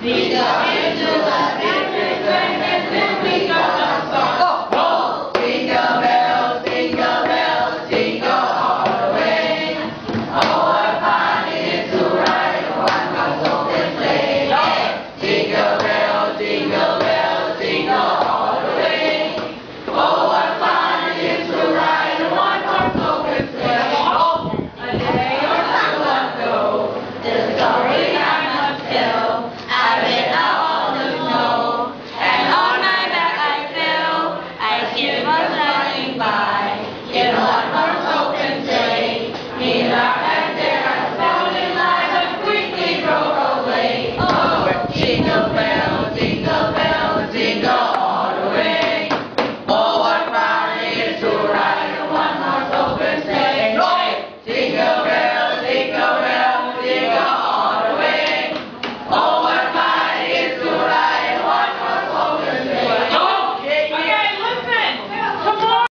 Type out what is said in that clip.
Meet the angel